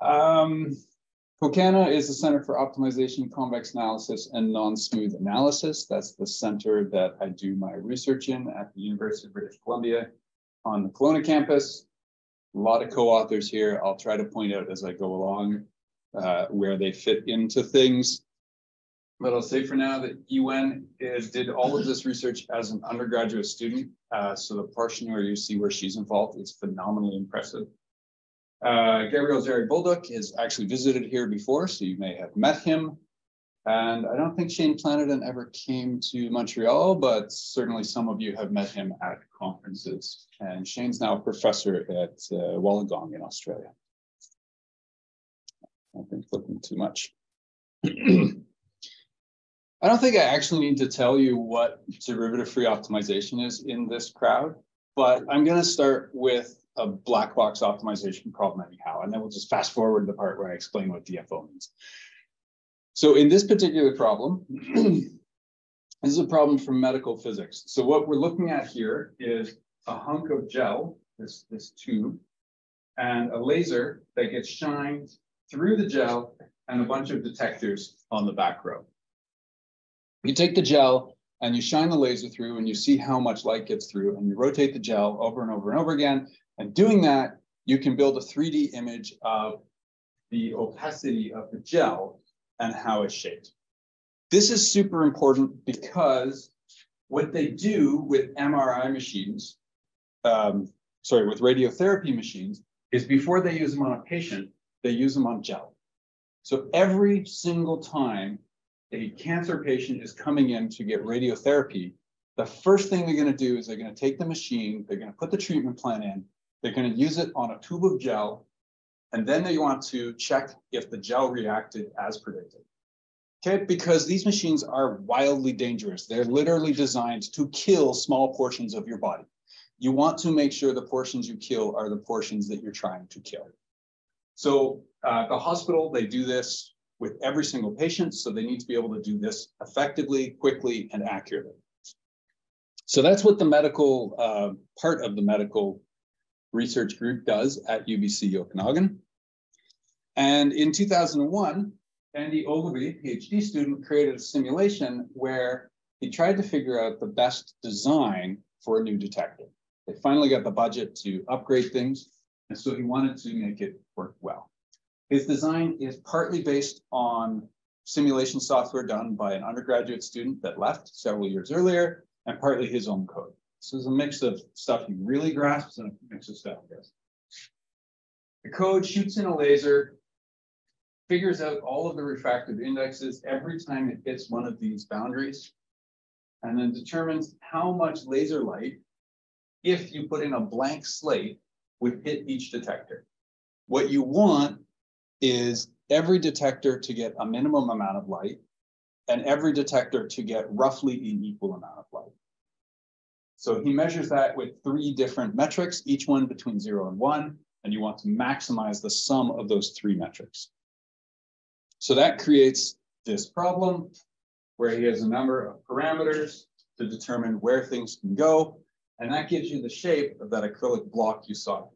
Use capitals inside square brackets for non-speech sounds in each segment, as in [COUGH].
Um, COCANA is the Center for Optimization, Convex Analysis, and Non-Smooth Analysis. That's the center that I do my research in at the University of British Columbia on the Kelowna campus. A lot of co-authors here. I'll try to point out as I go along uh, where they fit into things. But I'll say for now that Yuen is, did all of this research as an undergraduate student. Uh, so the portion where you see where she's involved is phenomenally impressive. Uh, Gabriel Jarry-Bolduc has actually visited here before, so you may have met him. And I don't think Chayne Planiden ever came to Montreal, but certainly some of you have met him at conferences. And Chayne's now a professor at uh, Wollongong in Australia. I think looking too much. [CLEARS THROAT] I don't think I actually need to tell you what derivative free optimization is in this crowd, but I'm going to start with a black box optimization problem anyhow, and then we'll just fast forward to the part where I explain what DFO means. So in this particular problem, [CLEARS THROAT] this is a problem from medical physics. So what we're looking at here is a hunk of gel, this, this tube, and a laser that gets shined through the gel and a bunch of detectors on the back row. You take the gel and you shine the laser through and you see how much light gets through and you rotate the gel over and over and over again. And doing that, you can build a 3D image of the opacity of the gel and how it's shaped. This is super important because what they do with MRI machines, um, sorry, with radiotherapy machines, is before they use them on a patient, they use them on gel. So every single time a cancer patient is coming in to get radiotherapy, the first thing they're going to do is they're going to take the machine, they're going to put the treatment plan in, they're going to use it on a tube of gel, and then they want to check if the gel reacted as predicted. Okay, because these machines are wildly dangerous. They're literally designed to kill small portions of your body. You want to make sure the portions you kill are the portions that you're trying to kill. So uh, the hospital, they do this with every single patient. So they need to be able to do this effectively, quickly, and accurately. So that's what the medical uh, part of the medical research group does at UBC Okanagan. And in 2001, Andy Ogilvie, PhD student, created a simulation where he tried to figure out the best design for a new detector. They finally got the budget to upgrade things, and so he wanted to make it work well. His design is partly based on simulation software done by an undergraduate student that left several years earlier, and partly his own code. So it's a mix of stuff he really grasps and a mix of stuff he does. The code shoots in a laser, figures out all of the refractive indexes every time it hits one of these boundaries, and then determines how much laser light, if you put in a blank slate, would hit each detector. What you want is every detector to get a minimum amount of light and every detector to get roughly an equal amount of light. So he measures that with three different metrics, each one between zero and one, and you want to maximize the sum of those three metrics. So that creates this problem where he has a number of parameters to determine where things can go, and that gives you the shape of that acrylic block you saw.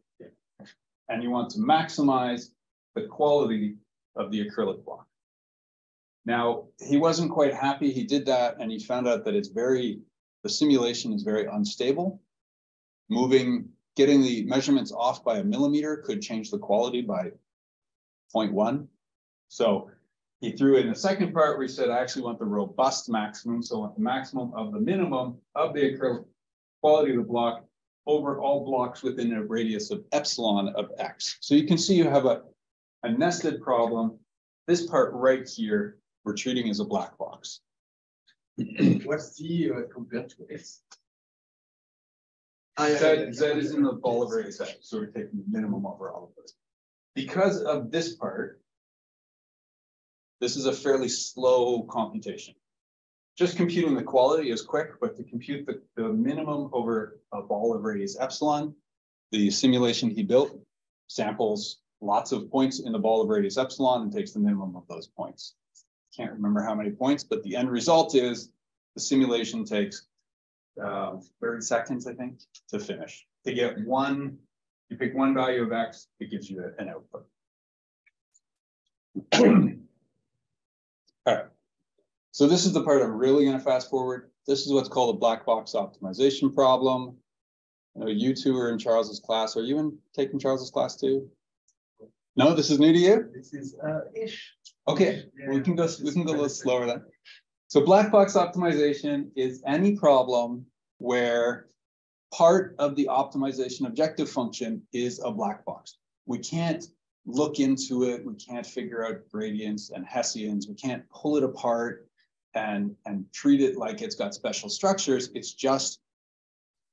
And you want to maximize the quality of the acrylic block. Now, he wasn't quite happy. He did that and he found out that it's very, the simulation is very unstable. Moving, getting the measurements off by a millimeter could change the quality by 0.1. So he threw in the second part where he said, I actually want the robust maximum. So I want the maximum of the minimum of the acrylic quality of the block over all blocks within a radius of epsilon of x. So you can see you have a a nested problem. This part right here, we're treating as a black box. [CLEARS THROAT] What's Z uh, compared to X? Z, Z is in the ball of radius X, so we're taking the minimum over all of those. Because of this part, this is a fairly slow computation. Just computing the quality is quick, but to compute the, the minimum over a ball of radius epsilon, the simulation he built samples lots of points in the ball of radius epsilon and takes the minimum of those points. Can't remember how many points, but the end result is the simulation takes uh, 30 seconds, I think, to finish. To get one, you pick one value of X, it gives you an output. [CLEARS THROAT] All right. So this is the part I'm really going to fast forward. This is what's called a black box optimization problem. I know you two are in Charles's class. Are you in taking Charles's class too? No, this is new to you. This is uh, ish. Okay, yeah, we can go. We can go a little slower then. So black box optimization is any problem where part of the optimization objective function is a black box. We can't look into it. We can't figure out gradients and Hessians. We can't pull it apart and, and treat it like it's got special structures. It's just,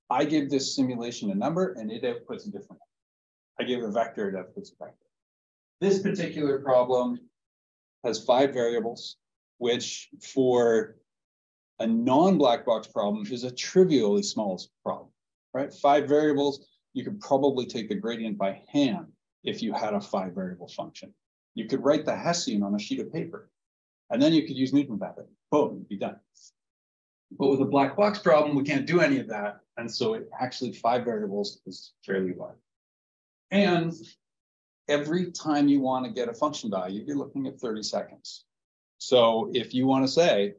I give this simulation a number and it outputs a different number. I give a vector, it outputs a vector. This particular problem has five variables, which for a non-black box problem is a trivially small problem, right? Five variables, you could probably take the gradient by hand if you had a five variable function. You could write the Hessian on a sheet of paper, and then you could use Newton method. Boom, be done. But with a black box problem, we can't do any of that. And so it actually five variables is fairly wide. And every time you want to get a function value, you're looking at 30 seconds. So if you want to say,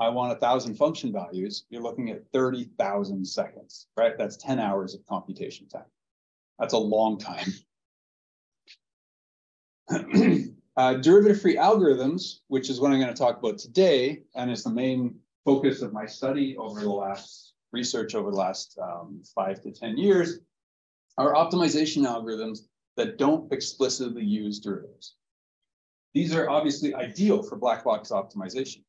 I want a thousand function values, you're looking at 30,000 seconds, right? That's 10 hours of computation time. That's a long time. [CLEARS THROAT] uh, derivative-free algorithms, which is what I'm going to talk about today, and is the main focus of my study over the last research over the last um, five to 10 years, are optimization algorithms that don't explicitly use derivatives. These are obviously ideal for black box optimization.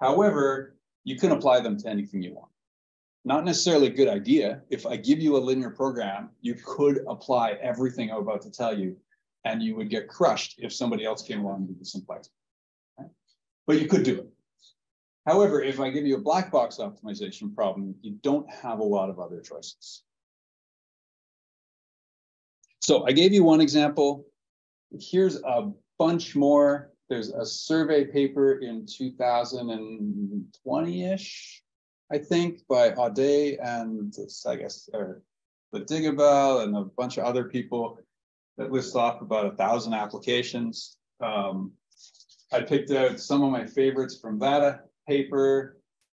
However, you can apply them to anything you want. Not necessarily a good idea. If I give you a linear program, you could apply everything I'm about to tell you, and you would get crushed if somebody else came along and did the simplex. Okay? But you could do it. However, if I give you a black box optimization problem, you don't have a lot of other choices. So I gave you one example. Here's a bunch more. There's a survey paper in 2020-ish, I think, by Audet and I guess Le Digabel and a bunch of other people that lists off about a thousand applications. Um, I picked out some of my favorites from that paper.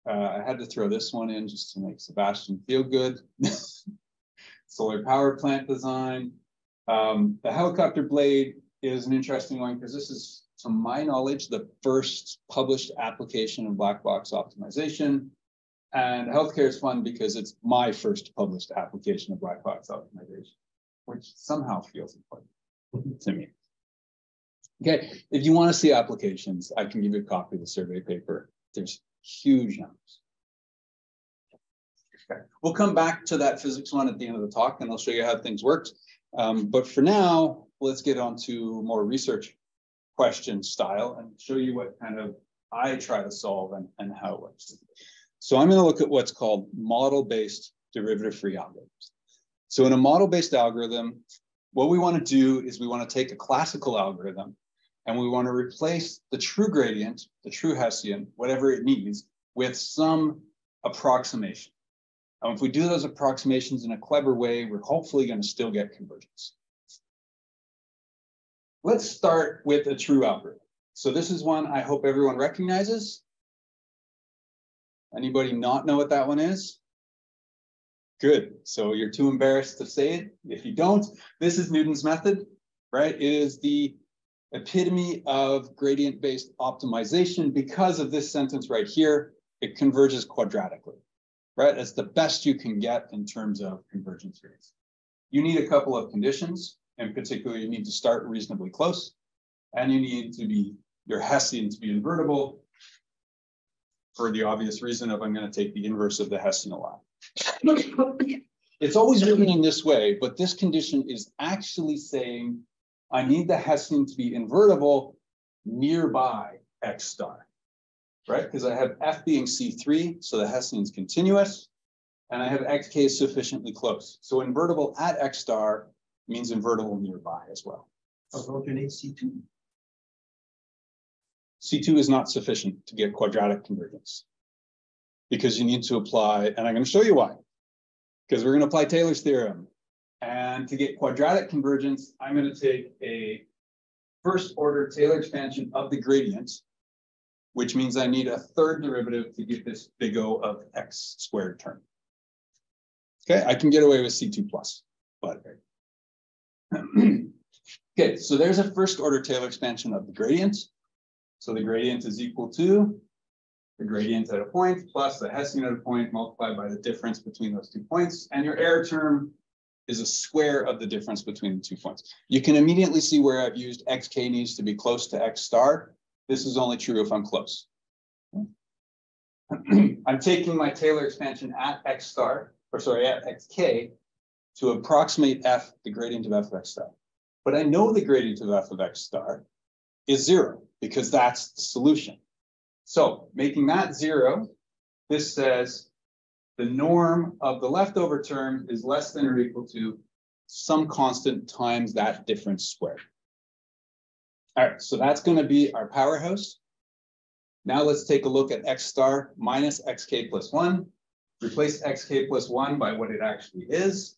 Uh, I had to throw this one in just to make Sebastian feel good. [LAUGHS] Solar power plant design. Um, the helicopter blade is an interesting one because this is to my knowledge, the first published application of black box optimization. And healthcare is fun because it's my first published application of black box optimization, which somehow feels important [LAUGHS] to me. Okay, if you want to see applications, I can give you a copy of the survey paper. There's huge numbers. Okay. We'll come back to that physics one at the end of the talk, and I'll show you how things worked. Um, but for now, let's get on to more research question style and show you what kind of I try to solve and, and how it works. So I'm going to look at what's called model-based derivative-free algorithms. So in a model-based algorithm, what we want to do is we want to take a classical algorithm and we want to replace the true gradient, the true Hessian, whatever it needs, with some approximation. And if we do those approximations in a clever way, we're hopefully going to still get convergence. Let's start with a true algorithm. So this is one I hope everyone recognizes. Anybody not know what that one is? Good. So you're too embarrassed to say it. If you don't, this is Newton's method, right? It is the epitome of gradient-based optimization because of this sentence right here. It converges quadratically, right? It's the best you can get in terms of convergence rates. You need a couple of conditions. In particular, you need to start reasonably close, and you need to be your Hessian to be invertible for the obvious reason of I'm going to take the inverse of the Hessian a lot. it's always written in this way, but this condition is actually saying I need the Hessian to be invertible nearby x star, right? Because I have f being C3, so the Hessian is continuous, and I have xk sufficiently close. So invertible at x star means invertible nearby as well. Need C2? C2 is not sufficient to get quadratic convergence because you need to apply, and I'm going to show you why, because we're going to apply Taylor's theorem. And to get quadratic convergence, I'm going to take a first order Taylor expansion of the gradient, which means I need a third derivative to get this big O of x squared term. Okay, I can get away with C2 plus, but. [CLEARS THROAT] okay, so there's a first order Taylor expansion of the gradient. So the gradient is equal to the gradient at a point plus the Hessian at a point multiplied by the difference between those two points. And your error term is a square of the difference between the two points. You can immediately see where I've used xk needs to be close to x star. This is only true if I'm close. [CLEARS THROAT] I'm taking my Taylor expansion at x star, or sorry, at xk to approximate f, the gradient of f of x star. But I know the gradient of f of x star is zero because that's the solution. So making that zero, this says the norm of the leftover term is less than or equal to some constant times that difference squared. All right, so that's going to be our powerhouse. Now let's take a look at x star minus xk plus 1. Replace xk plus 1 by what it actually is.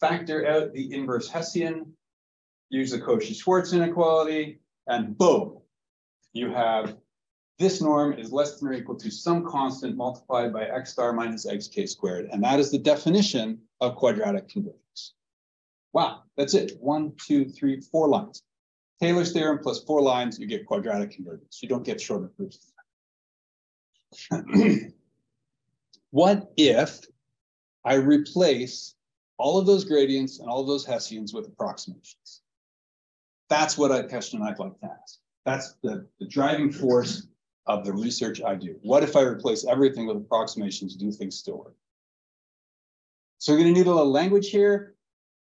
Factor out the inverse Hessian. Use the Cauchy-Schwarz inequality. And boom, you have this norm is less than or equal to some constant multiplied by x star minus xk squared. And that is the definition of quadratic convergence. Wow, that's it. One, two, three, four lines. Taylor's theorem plus four lines, you get quadratic convergence. You don't get shorter proofs. [CLEARS THROAT] what if I replace all of those gradients and all of those Hessians with approximations? That's what I question I'd like to ask. That's the, the driving force of the research I do. What if I replace everything with approximations? Do things still work? So we're going to need a little language here.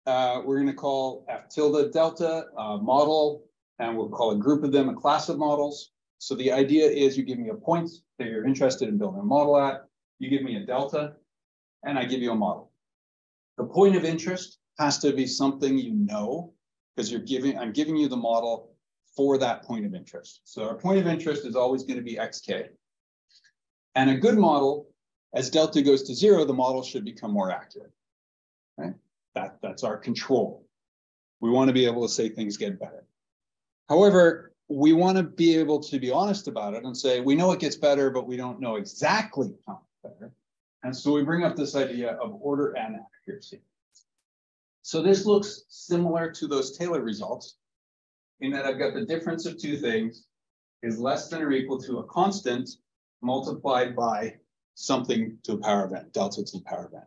Uh, we're going to call F tilde delta uh, model, and we'll call a group of them a class of models. So the idea is you give me a point that you're interested in building a model at, you give me a delta, and I give you a model. The point of interest has to be something you know, because you're giving, I'm giving you the model for that point of interest. So our point of interest is always going to be xk. And a good model, as delta goes to zero, the model should become more accurate. That, that's our control. We want to be able to say things get better. However, we want to be able to be honest about it and say, we know it gets better, but we don't know exactly how better. And so we bring up this idea of order and accuracy. So this looks similar to those Taylor results, in that I've got the difference of two things is less than or equal to a constant multiplied by something to a power of n, delta to the power of n.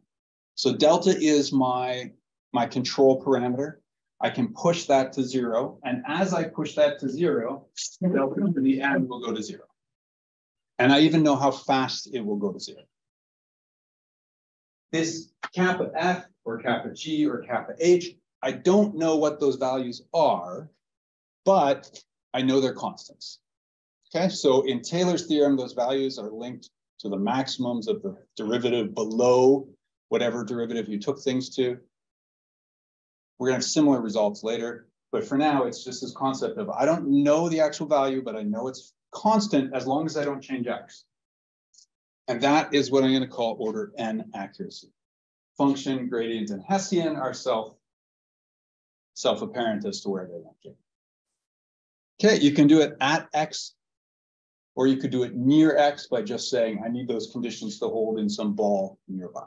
So delta is my, my control parameter. I can push that to zero. And as I push that to zero, delta the end will go to zero. And I even know how fast it will go to zero. This kappa f or kappa g or kappa h, I don't know what those values are, but I know they're constants. Okay, so in Taylor's theorem, those values are linked to the maximums of the derivative below whatever derivative you took things to. We're gonna have similar results later, but for now, it's just this concept of I don't know the actual value, but I know it's constant as long as I don't change x. And that is what I'm gonna call order n accuracy. Function, gradient, and Hessian are self, self-apparent as to where they went. Okay, you can do it at X, or you could do it near X by just saying, I need those conditions to hold in some ball nearby.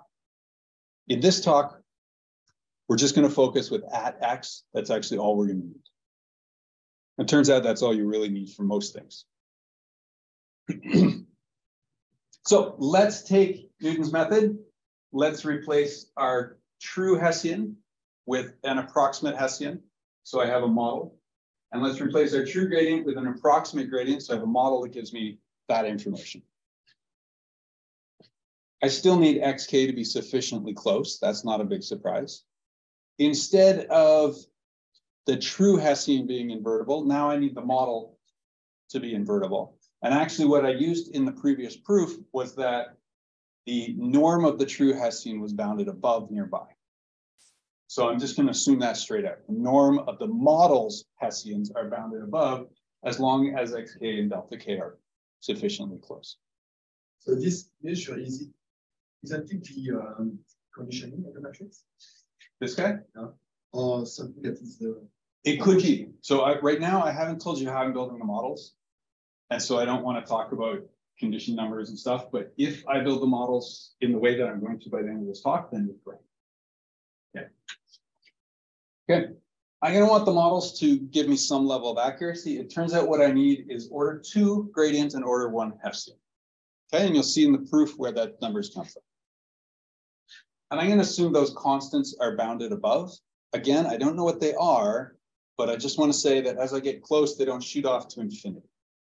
In this talk, we're just going to focus with at X. That's actually all we're going to need. It turns out that's all you really need for most things. [CLEARS THROAT] so let's take Newton's method. Let's replace our true Hessian with an approximate Hessian. So I have a model. And let's replace our true gradient with an approximate gradient. So I have a model that gives me that information. I still need xk to be sufficiently close. That's not a big surprise. Instead of the true Hessian being invertible, now I need the model to be invertible. And actually what I used in the previous proof was that the norm of the true Hessian was bounded above nearby. So I'm just going to assume that straight out. The norm of the model's Hessians are bounded above as long as xk and delta k are sufficiently close. So this measure is isn't it the um, conditioning of the matrix? This guy? No. Or something that is the It could be. So I, right now, I haven't told you how I'm building the models. And so I don't want to talk about condition numbers and stuff, but if I build the models in the way that I'm going to by the end of this talk, then it's great. Okay. Okay. I'm going to want the models to give me some level of accuracy. It turns out what I need is order two gradient and order one Hessian. Okay, and you'll see in the proof where that numbers come from. And I'm going to assume those constants are bounded above. Again, I don't know what they are, but I just want to say that as I get close, they don't shoot off to infinity.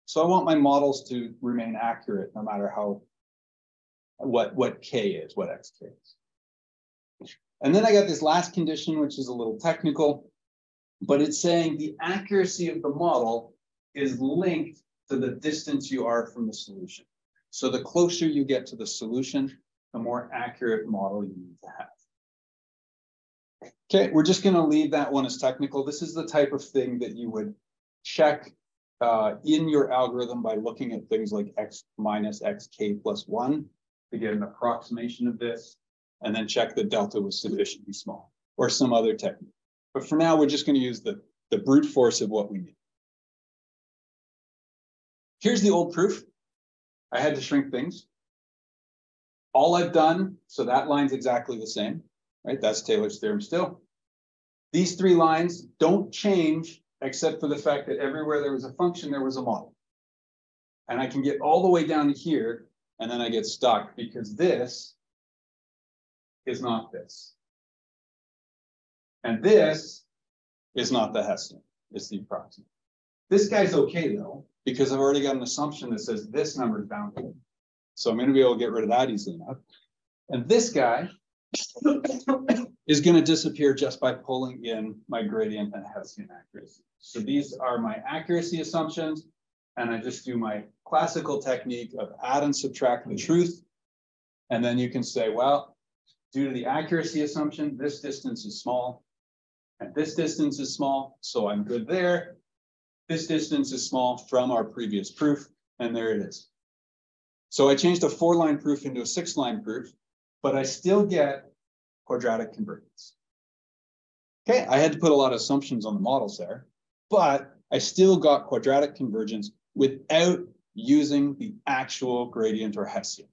So I want my models to remain accurate no matter how, what, what k is, what xk is. And then I got this last condition, which is a little technical, but it's saying the accuracy of the model is linked to the distance you are from the solution. So the closer you get to the solution, the more accurate model you need to have. Okay, we're just going to leave that one as technical. This is the type of thing that you would check uh, in your algorithm by looking at things like x minus xk plus 1 to get an approximation of this, and then check that delta was sufficiently small, or some other technique. But for now, we're just going to use the, the brute force of what we need. Here's the old proof. I had to shrink things. All I've done, so that line's exactly the same, right? That's Taylor's theorem still. These three lines don't change except for the fact that everywhere there was a function, there was a model. And I can get all the way down to here, and then I get stuck because this is not this. And this is not the Hessian, it's the approximate. This guy's okay though, because I've already got an assumption that says this number is bounded. So I'm going to be able to get rid of that easily enough. And this guy is going to disappear just by pulling in my gradient and Hessian accuracy. So these are my accuracy assumptions. And I just do my classical technique of add and subtract the truth. And then you can say, well, due to the accuracy assumption, this distance is small. And this distance is small, so I'm good there. This distance is small from our previous proof, and there it is. So I changed a four line proof into a six line proof, but I still get quadratic convergence. Okay, I had to put a lot of assumptions on the models there, but I still got quadratic convergence without using the actual gradient or Hessian.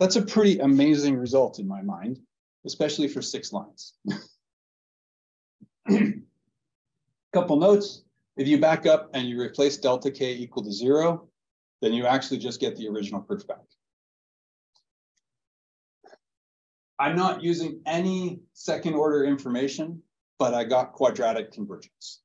That's a pretty amazing result in my mind, especially for six lines. [CLEARS THROAT] Couple notes, if you back up and you replace delta k equal to zero, then you actually just get the original proof back. I'm not using any second order information, but I got quadratic convergence.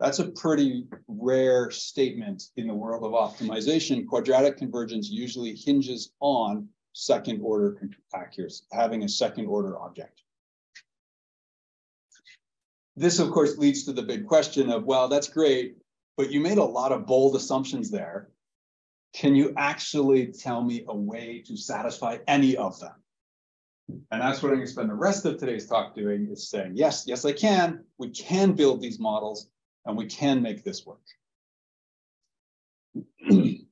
That's a pretty rare statement in the world of optimization. Quadratic convergence usually hinges on second order accuracy, having a second order object. This, of course, leads to the big question of, well, that's great, but you made a lot of bold assumptions there. Can you actually tell me a way to satisfy any of them? And that's what I'm going to spend the rest of today's talk doing is saying, yes, yes, I can. We can build these models and we can make this work. [CLEARS THROAT]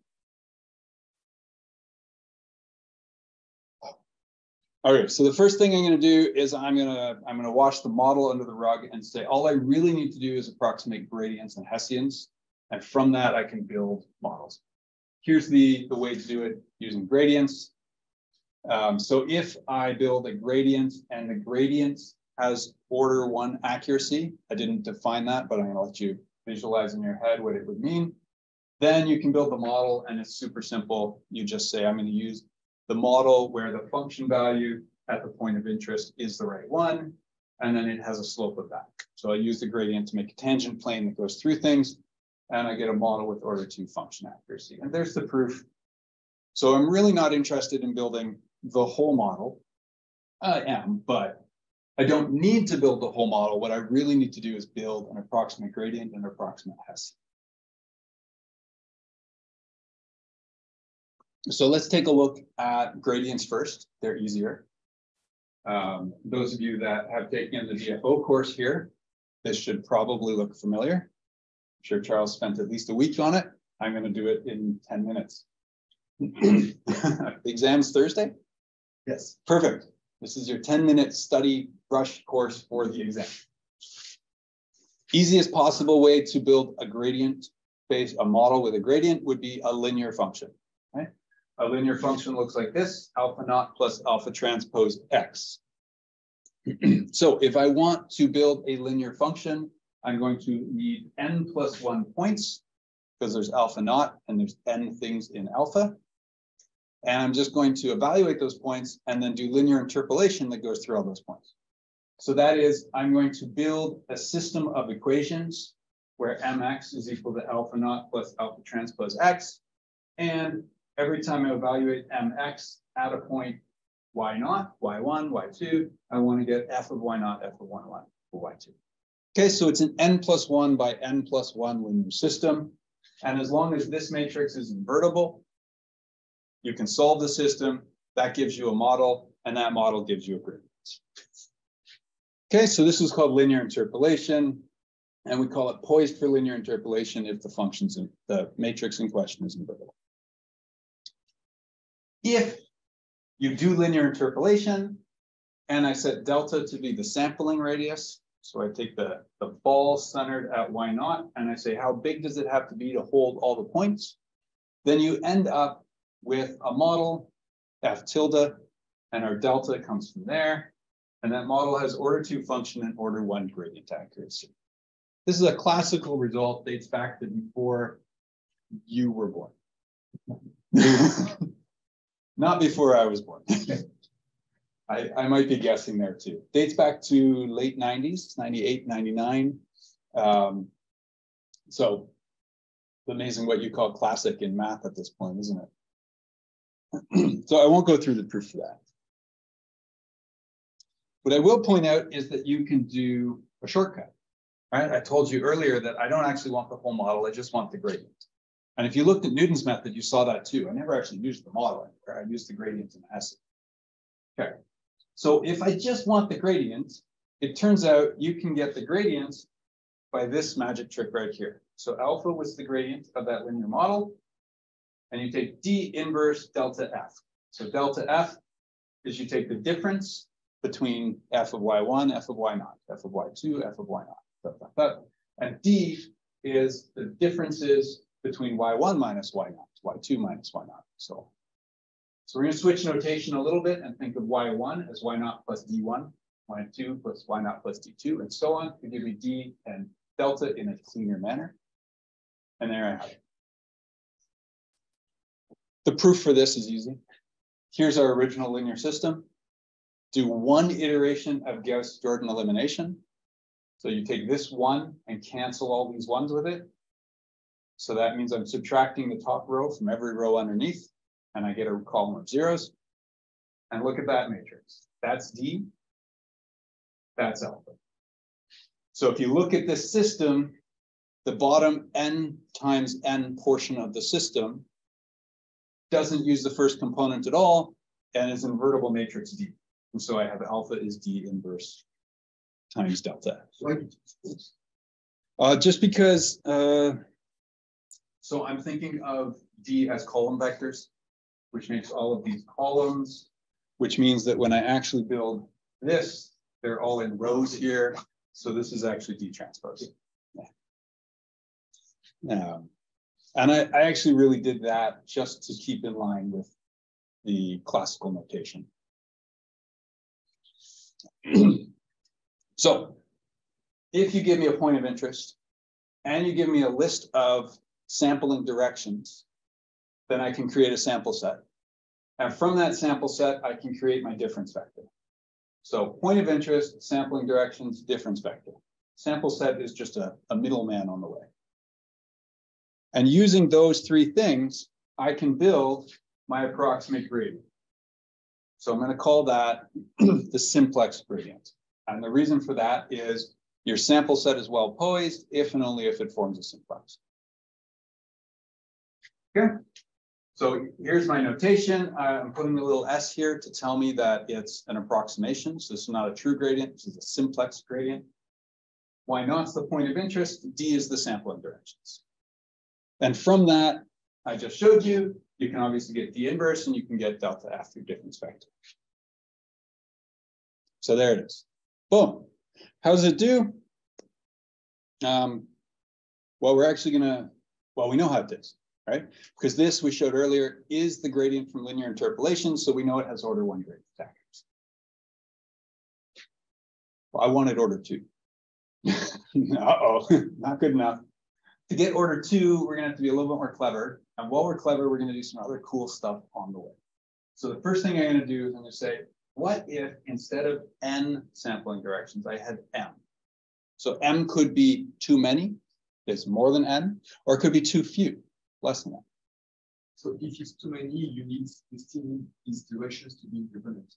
All right, so the first thing I'm going to do is I'm going to I'm going to wash the model under the rug and say all I really need to do is approximate gradients and Hessians, and from that I can build models. Here's the the way to do it using gradients. Um, so if I build a gradient and the gradient has order one accuracy, I didn't define that, but I'm going to let you visualize in your head what it would mean. Then you can build the model, and it's super simple. You just say I'm going to use the model where the function value at the point of interest is the right one, and then it has a slope of that. So I use the gradient to make a tangent plane that goes through things, and I get a model with order two function accuracy. And there's the proof. So I'm really not interested in building the whole model. I am, but I don't need to build the whole model. What I really need to do is build an approximate gradient and approximate Hessian. So let's take a look at gradients first. They're easier. Um, those of you that have taken the DFO course here, this should probably look familiar. I'm sure Charles spent at least a week on it. I'm going to do it in 10 minutes. [LAUGHS] the exam's Thursday? Yes. Perfect. This is your 10 minute study brush course for the exam. Easiest possible way to build a gradient base, a model with a gradient would be a linear function, right? A linear function looks like this, alpha naught plus alpha transpose x. [CLEARS THROAT] so if I want to build a linear function, I'm going to need n plus one points because there's alpha naught and there's n things in alpha. And I'm just going to evaluate those points and then do linear interpolation that goes through all those points. So that is, I'm going to build a system of equations where mx is equal to alpha naught plus alpha transpose x. And every time I evaluate mx at a point y naught, y1, y2, I want to get f of y naught, f of y one for y2. Okay, so it's an n plus one by n plus one linear system. And as long as this matrix is invertible, you can solve the system. That gives you a model, and that model gives you a gradient. Okay, so this is called linear interpolation, and we call it poised for linear interpolation if the functions in the matrix in question is invertible. If you do linear interpolation, and I set delta to be the sampling radius, so I take the, the ball centered at y naught, and I say, how big does it have to be to hold all the points? Then you end up with a model, f tilde, and our delta comes from there. And that model has order two function and order one gradient accuracy. This is a classical result, dates back to before you were born. [LAUGHS] Not before I was born. [LAUGHS] I, I might be guessing there too. Dates back to late 90s, 98, 99. Um, so it's amazing what you call classic in math at this point, isn't it? [CLEARS THROAT] so I won't go through the proof for that. What I will point out is that you can do a shortcut, right? I told you earlier that I don't actually want the whole model, I just want the gradient. And if you looked at Newton's method, you saw that too. I never actually used the model, I used the gradient in acid. Okay, so if I just want the gradient, it turns out you can get the gradient by this magic trick right here. So alpha was the gradient of that linear model, and you take D inverse delta F. So delta F is you take the difference between f of y1, f of y naught, f of y2, f of y naught, and d is the differences between y1 minus y naught, y2 minus y naught, so so we're going to switch notation a little bit and think of y1 as y naught plus d1, y2 plus y naught plus d2, and so on to give me d and delta in a cleaner manner. And there I have it. The proof for this is easy. Here's our original linear system do one iteration of Gauss-Jordan elimination. So you take this one and cancel all these ones with it. So that means I'm subtracting the top row from every row underneath, and I get a column of zeros. And look at that matrix. That's D, that's alpha. So if you look at this system, the bottom n times n portion of the system doesn't use the first component at all and is invertible matrix D. And so I have alpha is D inverse times delta. Uh, just because, uh, so I'm thinking of D as column vectors, which makes all of these columns, which means that when I actually build this, they're all in rows here. So this is actually D transpose. Yeah. Um, and I, I actually really did that just to keep in line with the classical notation. [CLEARS THROAT] so if you give me a point of interest and you give me a list of sampling directions, then I can create a sample set. And from that sample set, I can create my difference vector. So point of interest, sampling directions, difference vector. Sample set is just a, a middleman on the way. And using those three things, I can build my approximate gradient. So I'm going to call that [CLEARS THROAT] the simplex gradient. And the reason for that is your sample set is well poised if and only if it forms a simplex. Okay, so here's my notation. I'm putting a little s here to tell me that it's an approximation. So this is not a true gradient, this is a simplex gradient. Y naught's the point of interest, D is the sampling directions. And from that, I just showed you, you can obviously get D inverse and you can get delta F through difference vector. So there it is. Boom. How does it do? Um, well, we're actually gonna, well, we know how it is, right? Because this we showed earlier is the gradient from linear interpolation, so we know it has order one gradient factors. Well, I wanted order two. [LAUGHS] Uh-oh, [LAUGHS] not good enough. To get order two, we're gonna have to be a little bit more clever. And while we're clever, we're gonna do some other cool stuff on the way. So the first thing I'm gonna do is I'm gonna say, what if instead of n sampling directions, I had m? So m could be too many, it's more than n, or it could be too few, less than n. So if it's too many, you need, you still need these directions to be independent.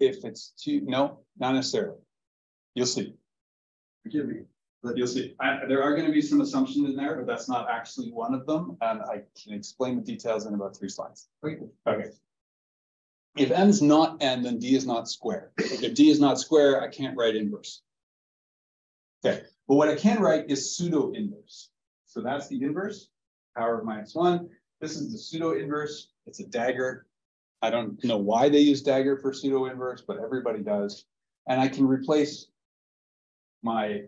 If it's too, no, not necessarily. You'll see. Okay, But you'll see, I, there are gonna be some assumptions in there, but that's not actually one of them, and I can explain the details in about three slides. Okay. Okay. If n is not n, then d is not square. If d is not square, I can't write inverse. Okay, but what I can write is pseudo inverse. So that's the inverse, power of minus one. This is the pseudo inverse. It's a dagger. I don't know why they use dagger for pseudo inverse, but everybody does. And I can replace my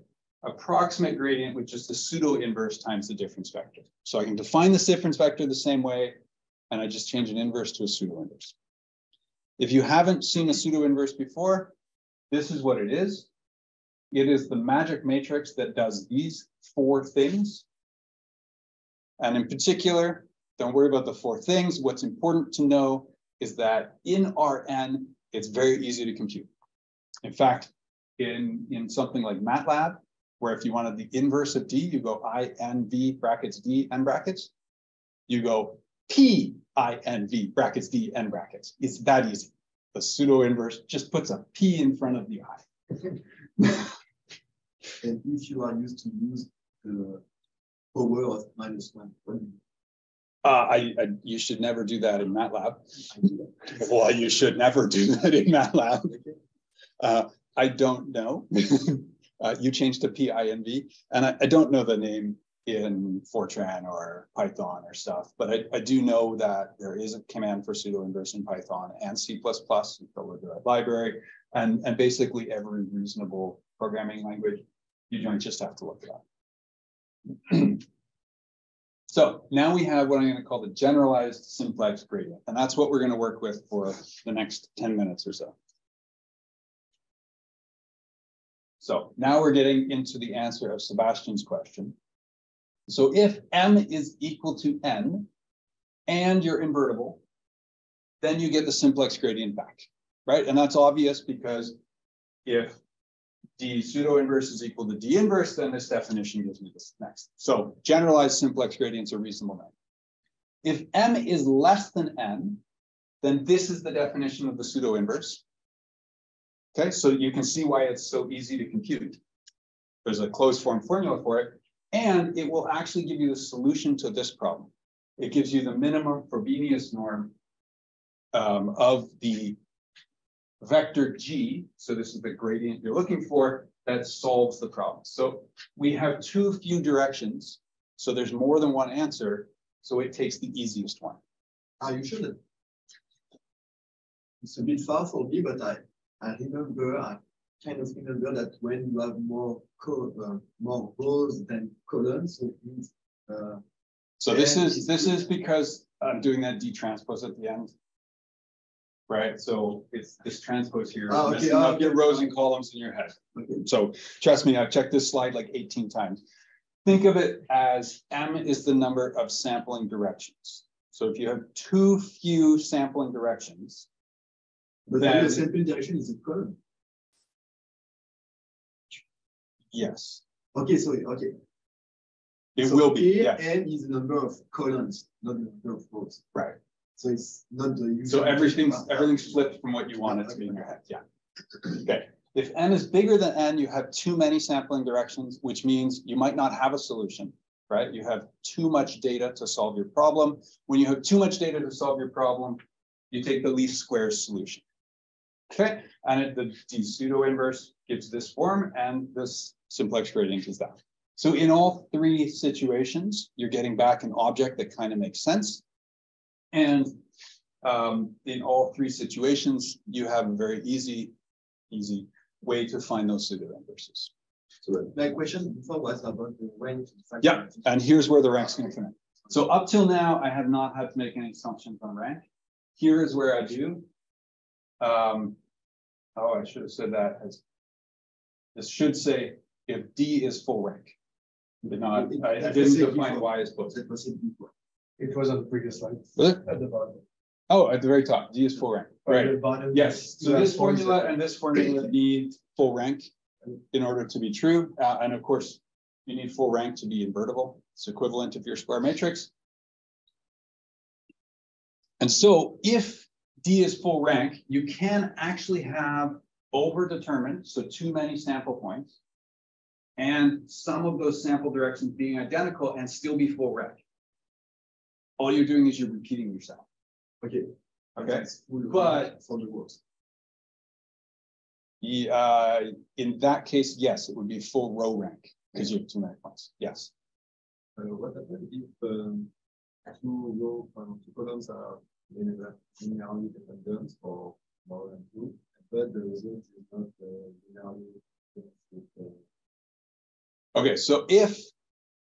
approximate gradient with just the pseudo inverse times the difference vector. So I can define this difference vector the same way, and I just change an inverse to a pseudo inverse. If you haven't seen a pseudo inverse before, this is what it is. It is the magic matrix that does these four things. And in particular, don't worry about the four things. What's important to know is that in Rn, it's very easy to compute. In fact, in, in something like MATLAB, where if you wanted the inverse of D, you go I N V brackets D N brackets. You go P I N V brackets D N brackets. It's that easy. The pseudo inverse just puts a P in front of the I. [LAUGHS] And if you are used to use the power of minus one, Uh, I, I, you should never do that in MATLAB. Well, you should never do that in MATLAB. Uh, I don't know. [LAUGHS] Uh, you changed to PINV, and I, I don't know the name in Fortran or Python or stuff, but I, I do know that there is a command for pseudo inverse in Python and C++, you probably the right library, and, and basically every reasonable programming language, you don't just have to look it up. So now we have what I'm going to call the generalized simplex gradient, and that's what we're going to work with for the next 10 minutes or so. So now we're getting into the answer of Sebastian's question. So if m is equal to n and you're invertible, then you get the simplex gradient back, right? And that's obvious because if d pseudo inverse is equal to d inverse, then this definition gives me this next. So generalized simplex gradients are reasonable now. If m is less than n, then this is the definition of the pseudo inverse. Okay, so you can see why it's so easy to compute. There's a closed form formula for it, and it will actually give you the solution to this problem. It gives you the minimum Frobenius norm um, of the vector g. So this is the gradient you're looking for that solves the problem. So we have too few directions. So there's more than one answer. So it takes the easiest one. Are you that? It's a bit far for me, but I, I remember, I kind of remember that when you have more uh, more rows than columns, so it means, uh, So this is, this is because I'm doing that D transpose at the end. Right, so it's this transpose here, Ah, okay, messing ah, up your rows and columns in your head. So trust me, I've checked this slide like eighteen times. Think of it as M is the number of sampling directions. So if you have too few sampling directions, but then the sample direction is a column. yes, Okay, sorry, okay. it So will be, yes, N is the number of columns, not the number of rows. right. So it's not the. So everything's, everything's flipped from what you want it to be in your head, yeah. [CLEARS THROAT] Okay, if n is bigger than n, you have too many sampling directions, which means you might not have a solution, right? You have too much data to solve your problem. When you have too much data to solve your problem, you take the least squares solution. Okay, and it, the d pseudo inverse gives this form and this simplex gradient is that. So in all three situations, you're getting back an object that kind of makes sense. And um, in all three situations, you have a very easy, easy way to find those pseudo inverses. So my question before was about the range. Yeah, and here's where the rank's going to come in. So up till now, I have not had to make any assumptions on rank. Here is where I do. Um, oh, I should have said that as this should say if D is full rank. Did not, I, I didn't define Y as both. It was in before. It was on the previous slide. Was it? At the bottom. Oh, at the very top, D is full rank. At Right. the bottom. Yes, so this formula and this formula need full rank in order to be true. Uh, and of course, you need full rank to be invertible. It's equivalent of your square matrix. And so if D is full rank, you can actually have overdetermined, so too many sample points. And some of those sample directions being identical and still be full rank. All you're doing is you're repeating yourself. Okay. Okay, but- range For the words. Yeah, uh, in that case, yes, it would be full row rank because you have too many points. Yes. Uh, what happens if um, two row, um, two columns are linearly dependent for more than two, but the result is not uh, linearly dependent uh, Okay, so if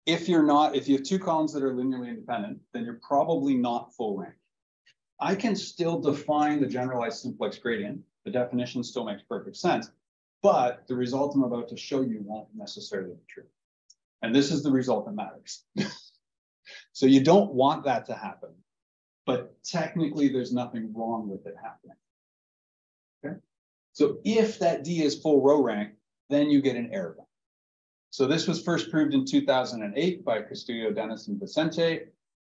if you're not, if you have two columns that are linearly independent, then you're probably not full rank. I can still define the generalized simplex gradient. The definition still makes perfect sense, but the result I'm about to show you won't necessarily be true. And this is the result that matters. [LAUGHS] so you don't want that to happen, but technically there's nothing wrong with it happening. Okay. So if that D is full row rank, then you get an error. So this was first proved in 2008 by Custódio, Dennis, and Vicente.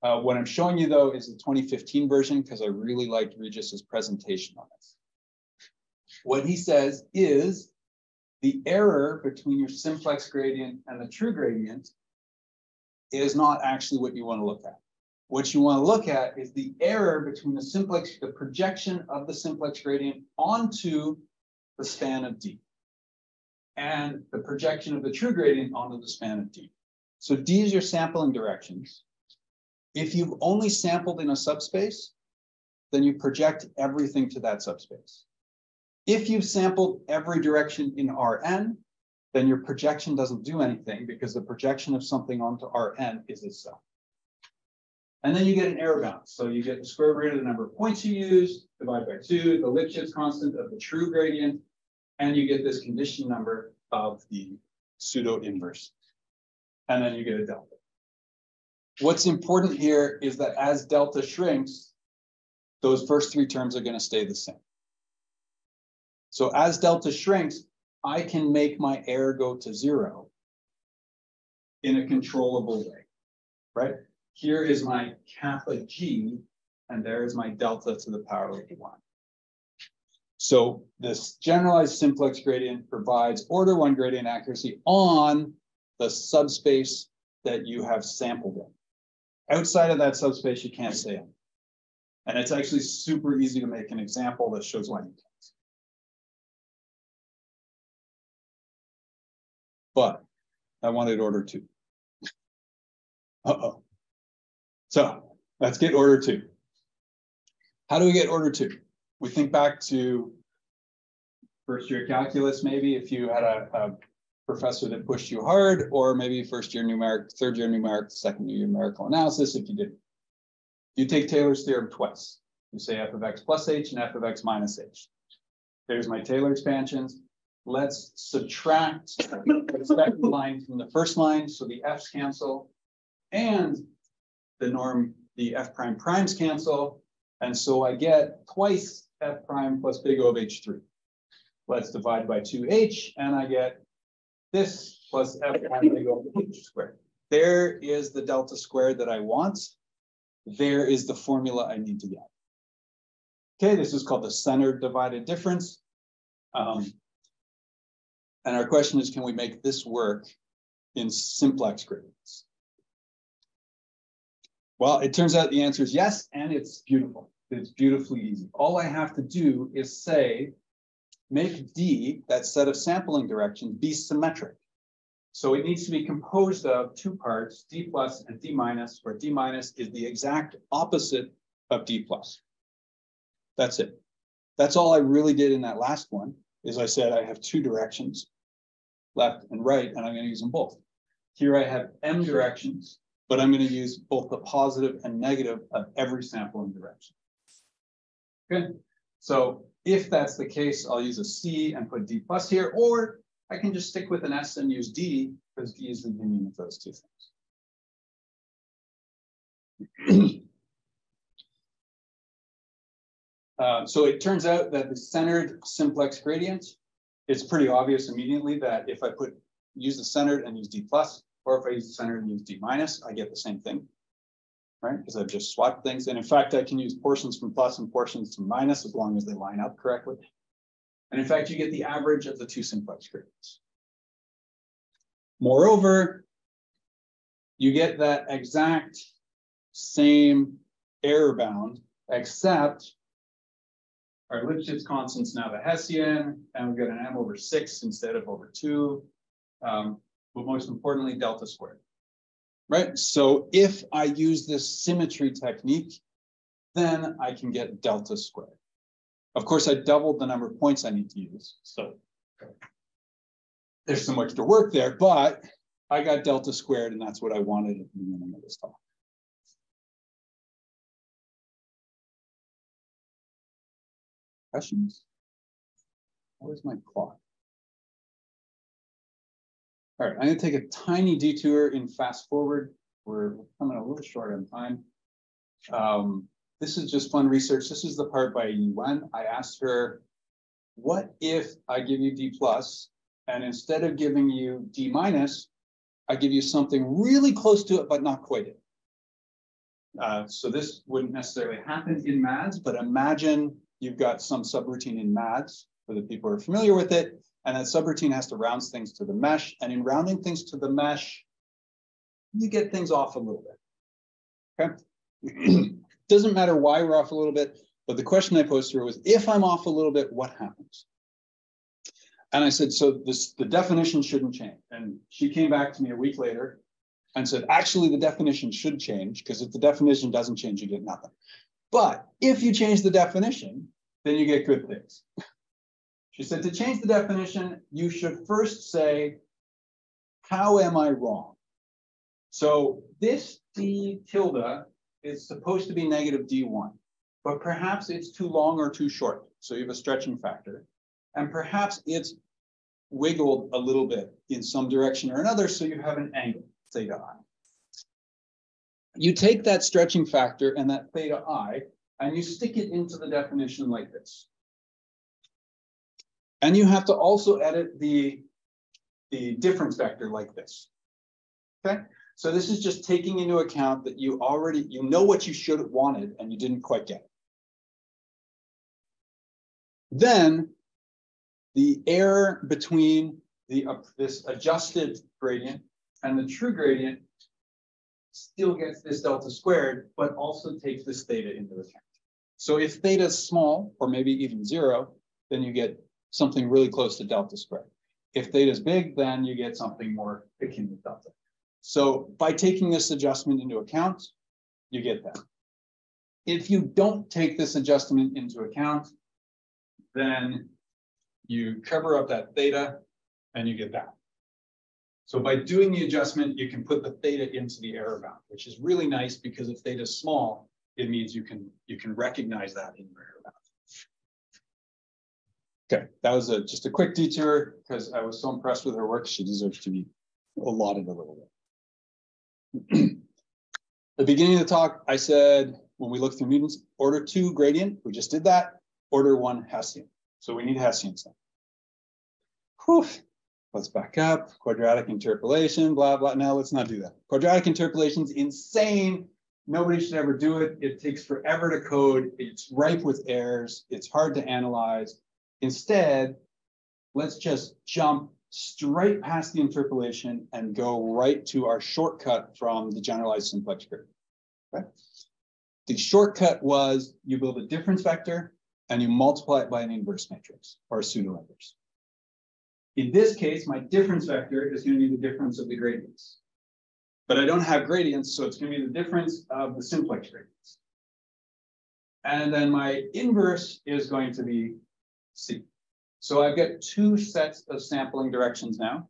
Uh, what I'm showing you though is the 2015 version because I really liked Regis's presentation on this. What he says is the error between your simplex gradient and the true gradient is not actually what you want to look at. What you want to look at is the error between the simplex, the projection of the simplex gradient onto the span of D and the projection of the true gradient onto the span of D. So D is your sampling directions. If you've only sampled in a subspace, then you project everything to that subspace. If you've sampled every direction in Rn, then your projection doesn't do anything because the projection of something onto Rn is itself. And then you get an error bound. So you get the square root of the number of points you use, divided by two, the Lipschitz constant of the true gradient, and you get this condition number of the pseudo inverse. And then you get a delta. What's important here is that as delta shrinks, those first three terms are going to stay the same. So as delta shrinks, I can make my error go to zero in a controllable way, right? Here is my kappa g, and there is my delta to the power of one. So this generalized simplex gradient provides order one gradient accuracy on the subspace that you have sampled in. Outside of that subspace, you can't say it. And it's actually super easy to make an example that shows why you can't. But I wanted order two. Uh-oh. So let's get order two. How do we get order two? We think back to first year calculus, maybe if you had a, a professor that pushed you hard, or maybe first year numeric, third year numeric, second year numerical analysis, if you did. You take Taylor's theorem twice. You say f of x plus h and f of x minus h. There's my Taylor expansions. Let's subtract the second line from the first line, so the f's cancel. And the norm, the f prime primes cancel. And so I get twice f prime plus big O of h3. Let's divide by 2h, and I get this plus f prime big O of h squared. There is the delta squared that I want. There is the formula I need to get. Okay, this is called the centered divided difference. Um, and our question is, can we make this work in simplex gradients? Well, it turns out the answer is yes, and it's beautiful. It's beautifully easy. All I have to do is say, make D, that set of sampling directions, be symmetric. So it needs to be composed of two parts, D plus and D minus, where D minus is the exact opposite of D plus. That's it. That's all I really did in that last one. is I said I have two directions, left and right, and I'm going to use them both. Here I have m directions, but I'm going to use both the positive and negative of every sampling direction. Okay, so if that's the case, I'll use a C and put D plus here, or I can just stick with an S and use D because D is the union of those two things. [CLEARS THROAT] uh, so it turns out that the centered simplex gradient, it's pretty obvious immediately that if I put use the centered and use D plus, or if I use the centered and use D minus, I get the same thing right? Because I've just swapped things. And in fact, I can use portions from plus and portions from minus as long as they line up correctly. And in fact, you get the average of the two simplex gradients. Moreover, you get that exact same error bound, except our Lipschitz constant's now the Hessian, and we've got an m over six instead of over two. Um, but most importantly, delta squared right? So if I use this symmetry technique, then I can get delta squared. Of course, I doubled the number of points I need to use. So there's so much to work there, but I got delta squared, and that's what I wanted at the beginning of this talk. Questions? Where's my clock? All right, I'm going to take a tiny detour in fast forward. We're coming a little short on time. Um, this is just fun research. This is the part by Yuan. I asked her, what if I give you D plus, and instead of giving you D minus, I give you something really close to it, but not quite it. Uh, so this wouldn't necessarily happen in MADS, but imagine you've got some subroutine in MADS for the people who are familiar with it. And that subroutine has to round things to the mesh. And in rounding things to the mesh, you get things off a little bit. Okay. [CLEARS THROAT] Doesn't matter why we're off a little bit, but the question I posed her was if I'm off a little bit, what happens? And I said, so this the definition shouldn't change. And she came back to me a week later and said, actually, the definition should change because if the definition doesn't change, you get nothing. But if you change the definition, then you get good things. [LAUGHS] She said to change the definition, you should first say, how am I wrong? So this D tilde is supposed to be negative D1, but perhaps it's too long or too short. So you have a stretching factor. And perhaps it's wiggled a little bit in some direction or another, so you have an angle, theta i. You take that stretching factor and that theta i, and you stick it into the definition like this. And you have to also edit the, the difference vector like this. Okay, so this is just taking into account that you already, you know what you should have wanted and you didn't quite get it. Then the error between the uh, this adjusted gradient and the true gradient still gets this delta squared, but also takes this theta into account. So if theta is small, or maybe even zero, then you get something really close to delta squared. If theta is big, then you get something more akin to delta. So by taking this adjustment into account, you get that. If you don't take this adjustment into account, then you cover up that theta and you get that. So by doing the adjustment, you can put the theta into the error bound, which is really nice because if theta is small, it means you can you can recognize that in your error bound. Okay, that was a, just a quick detour because I was so impressed with her work. She deserves to be allotted a little bit. [CLEARS THROAT] the beginning of the talk, I said, when we look through Newton's, order two gradient, we just did that, order one Hessian. So we need Hessian now. Whew. Let's back up, quadratic interpolation, blah, blah. Now let's not do that. Quadratic interpolation is insane. Nobody should ever do it. It takes forever to code. It's ripe with errors. It's hard to analyze. Instead, let's just jump straight past the interpolation and go right to our shortcut from the generalized simplex. Okay? The shortcut was you build a difference vector and you multiply it by an inverse matrix or a pseudo inverse. In this case, my difference vector is going to be the difference of the gradients. But I don't have gradients, so it's going to be the difference of the simplex gradients. And then my inverse is going to be C. So I've got two sets of sampling directions now.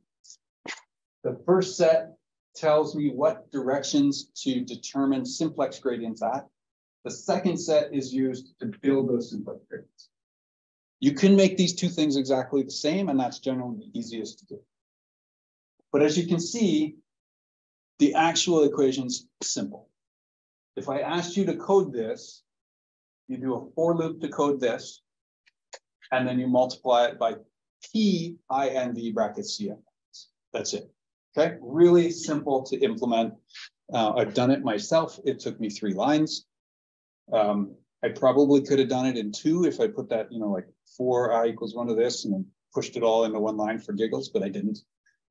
The first set tells me what directions to determine simplex gradients at. The second set is used to build those simplex gradients. You can make these two things exactly the same, and that's generally the easiest to do. But as you can see, the actual equation's simple. If I asked you to code this, you do a for loop to code this, and then you multiply it by P I N D bracket C. That's it. Okay, really simple to implement. Uh, I've done it myself. It took me three lines. Um, I probably could have done it in two if I put that, you know, like four i equals one of this and then pushed it all into one line for giggles, but I didn't.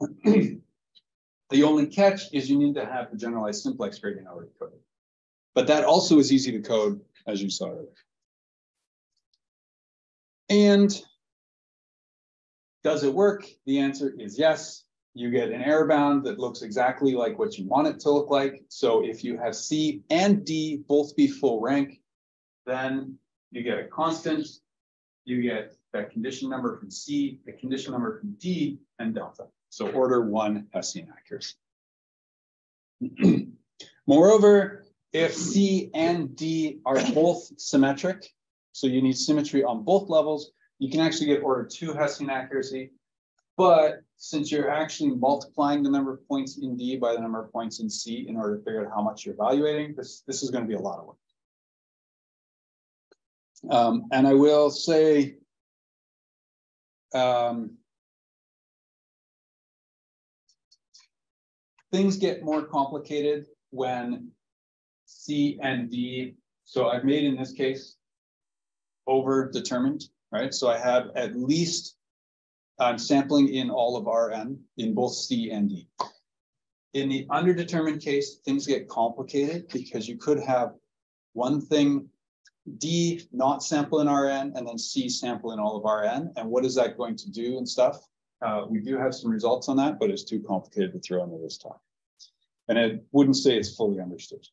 [CLEARS THROAT] the only catch is you need to have the generalized simplex gradient already coded. But that also is easy to code, as you saw earlier. And does it work? The answer is yes. You get an error bound that looks exactly like what you want it to look like. So if you have C and D both be full rank, then you get a constant, you get that condition number from C, the condition number from D, and delta. So order one Hessian accuracy. [CLEARS THROAT] Moreover, if C and D are both symmetric, so you need symmetry on both levels, you can actually get order two Hessian accuracy. But since you're actually multiplying the number of points in D by the number of points in C in order to figure out how much you're evaluating, this, this is going to be a lot of work. Um, and I will say, um, things get more complicated when C and D. So I've made in this case over determined, right? So I have at least I'm sampling in all of Rn in both C and D. In the underdetermined case, things get complicated because you could have one thing D not sample in Rn and then C sample in all of Rn. And what is that going to do and stuff? Uh, we do have some results on that, but it's too complicated to throw into this talk. And I wouldn't say it's fully understood.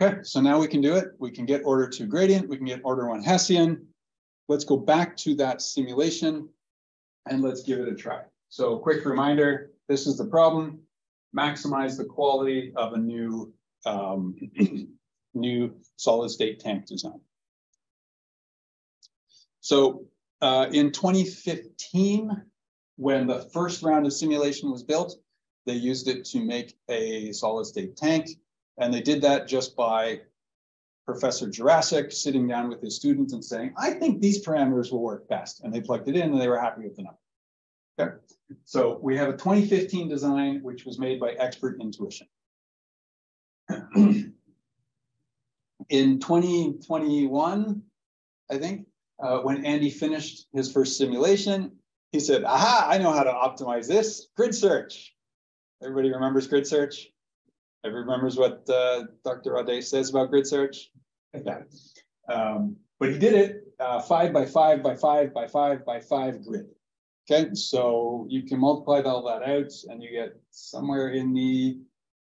Okay, so now we can do it. We can get order two gradient, we can get order one Hessian. Let's go back to that simulation and let's give it a try. So quick reminder, this is the problem. Maximize the quality of a new, um, [CLEARS THROAT] new solid state tank design. So uh, in 2015, when the first round of simulation was built, they used it to make a solid state tank. And they did that just by Professor Jirasek sitting down with his students and saying, I think these parameters will work best. And they plugged it in and they were happy with the number. Okay. So we have a 2015 design, which was made by Expert Intuition. [CLEARS THROAT] in 2021, I think, uh, when Andy finished his first simulation, he said, aha, I know how to optimize this, grid search. Everybody remembers grid search? Everybody remembers what uh, Dr. Audet says about grid search? Like that. Um, but he did it uh, five by five by five by five by five grid. Okay, so you can multiply all that out and you get somewhere in the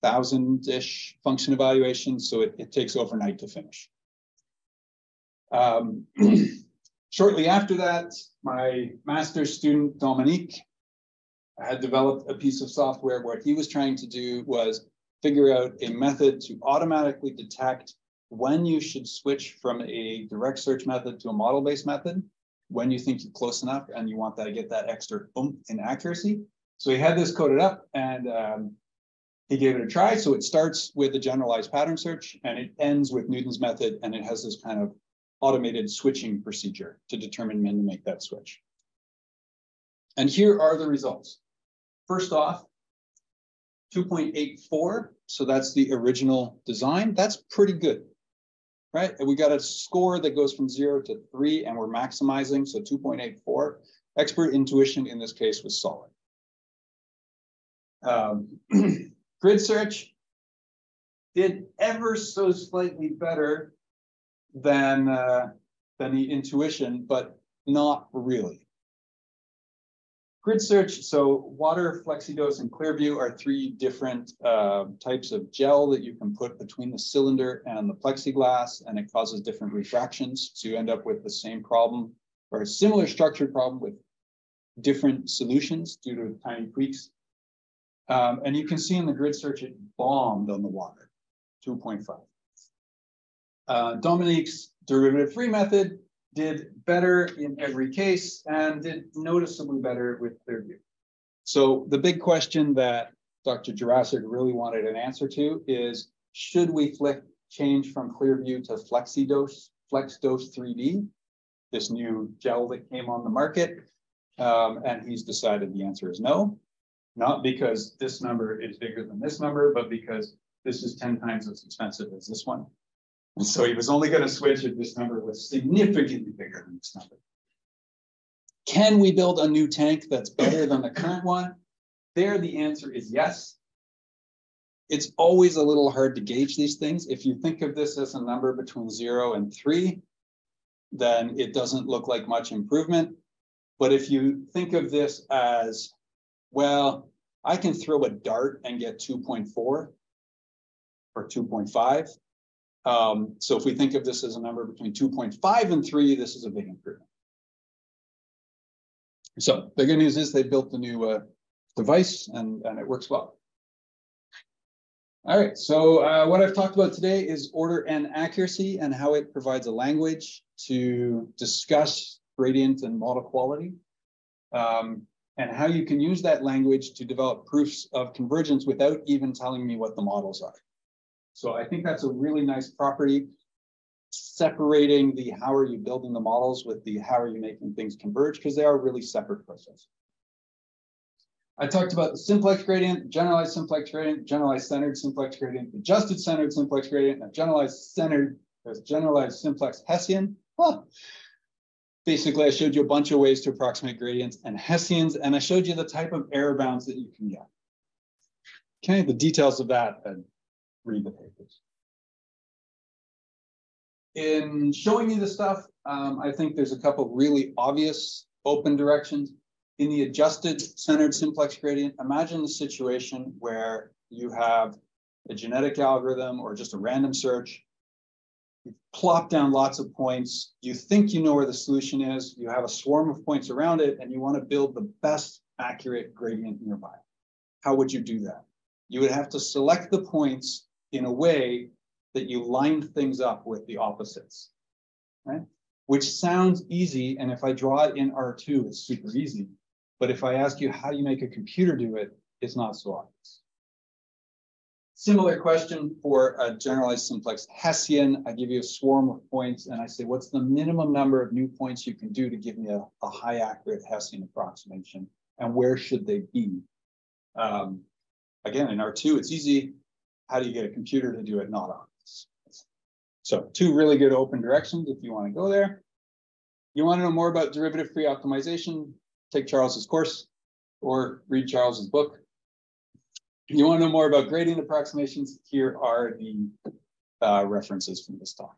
thousand-ish function evaluations. So it, it takes overnight to finish. Um, [CLEARS THROAT] shortly after that, my master's student, Dominique, had developed a piece of software where he was trying to do was figure out a method to automatically detect when you should switch from a direct search method to a model-based method, when you think you're close enough and you want that to get that extra oomph in accuracy. So he had this coded up and um, he gave it a try. So it starts with the generalized pattern search and it ends with Newton's method and it has this kind of automated switching procedure to determine when to make that switch. And here are the results. First off, 2.84. So that's the original design. That's pretty good, right? And we got a score that goes from zero to three and we're maximizing. So 2.84. Expert intuition in this case was solid. Um, [CLEARS THROAT] grid search did ever so slightly better than, uh, than the intuition, but not really. Grid search, so water, flexidose, and Clearview are three different uh, types of gel that you can put between the cylinder and the plexiglass, and it causes different refractions. So you end up with the same problem or a similar structured problem with different solutions due to tiny tweaks. Um, and you can see in the grid search, it bombed on the water, 2.5. Uh, Dominique's derivative-free method did better in every case and did noticeably better with Clearview. So the big question that Dr. Jirasek really wanted an answer to is, should we flick change from Clearview to FlexiDose, FlexDose 3D, this new gel that came on the market? Um, and he's decided the answer is no, not because this number is bigger than this number, but because this is 10 times as expensive as this one. And so he was only going to switch if this number was significantly bigger than this number. Can we build a new tank that's better than the current one? There, the answer is yes. It's always a little hard to gauge these things. If you think of this as a number between zero and three, then it doesn't look like much improvement. But if you think of this as, well, I can throw a dart and get 2.4 or 2.5, um, so if we think of this as a number between 2.5 and 3, this is a big improvement. So the good news is they built the new uh, device and, and it works well. All right, so uh, what I've talked about today is order and accuracy and how it provides a language to discuss gradient and model quality, um, and how you can use that language to develop proofs of convergence without even telling me what the models are. So I think that's a really nice property, separating the how are you building the models with the how are you making things converge, because they are really separate processes. I talked about the simplex gradient, generalized simplex gradient, generalized centered simplex gradient, adjusted centered simplex gradient, and generalized centered, generalized simplex Hessian. Huh. Basically, I showed you a bunch of ways to approximate gradients and Hessians, and I showed you the type of error bounds that you can get. Okay, the details of that, read the papers. In showing you the stuff, um, I think there's a couple really obvious open directions. In the adjusted centered simplex gradient, imagine the situation where you have a genetic algorithm or just a random search. You plop down lots of points. You think you know where the solution is. You have a swarm of points around it, and you want to build the best accurate gradient nearby. How would you do that? You would have to select the points in a way that you line things up with the opposites, right? Which sounds easy, and if I draw it in R2, it's super easy. But if I ask you how you make a computer do it, it's not so obvious. Similar question for a generalized simplex Hessian. I give you a swarm of points and I say, what's the minimum number of new points you can do to give me a, a high accurate Hessian approximation? And where should they be? Um, again, in R2, it's easy how do you get a computer to do it not on this? So two really good open directions if you want to go there. You want to know more about derivative-free optimization, take Charles's course or read Charles's book. You want to know more about gradient approximations, here are the uh, references from this talk.